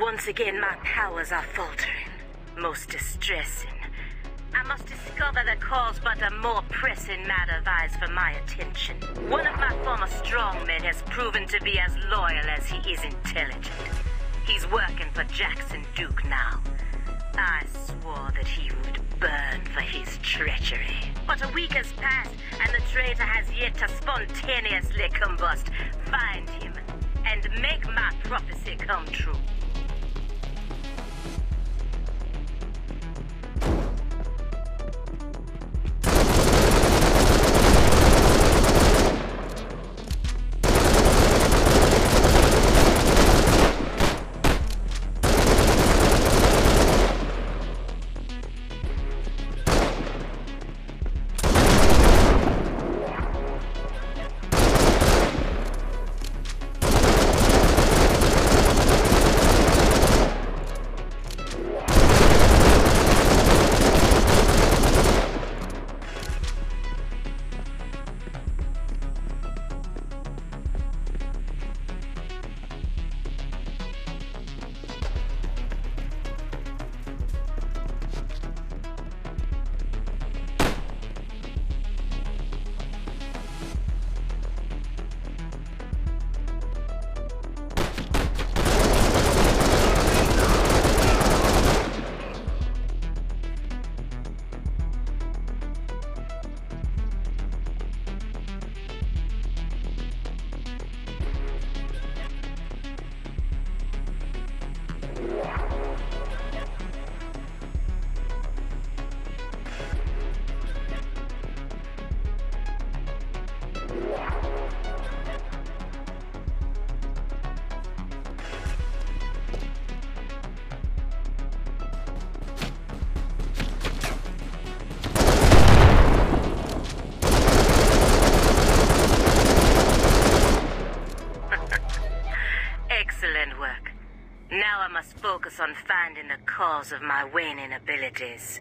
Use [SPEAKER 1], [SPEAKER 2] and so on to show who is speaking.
[SPEAKER 1] Once again, my powers are faltering. Most distressing. I must discover the cause, but a more pressing matter vies for my attention. One of my former strongmen has proven to be as loyal as he is intelligent. He's working for Jackson Duke now. I swore that he would burn for his treachery. But a week has passed, and the traitor has yet to spontaneously combust. Find him, and make my prophecy come true. Excellent work. Now I must focus on finding the cause of my waning abilities.